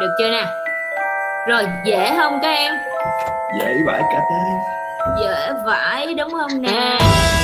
được chưa nè? Rồi dễ không các em? Dễ vãi cả tay dễ vãi đúng không nè? À.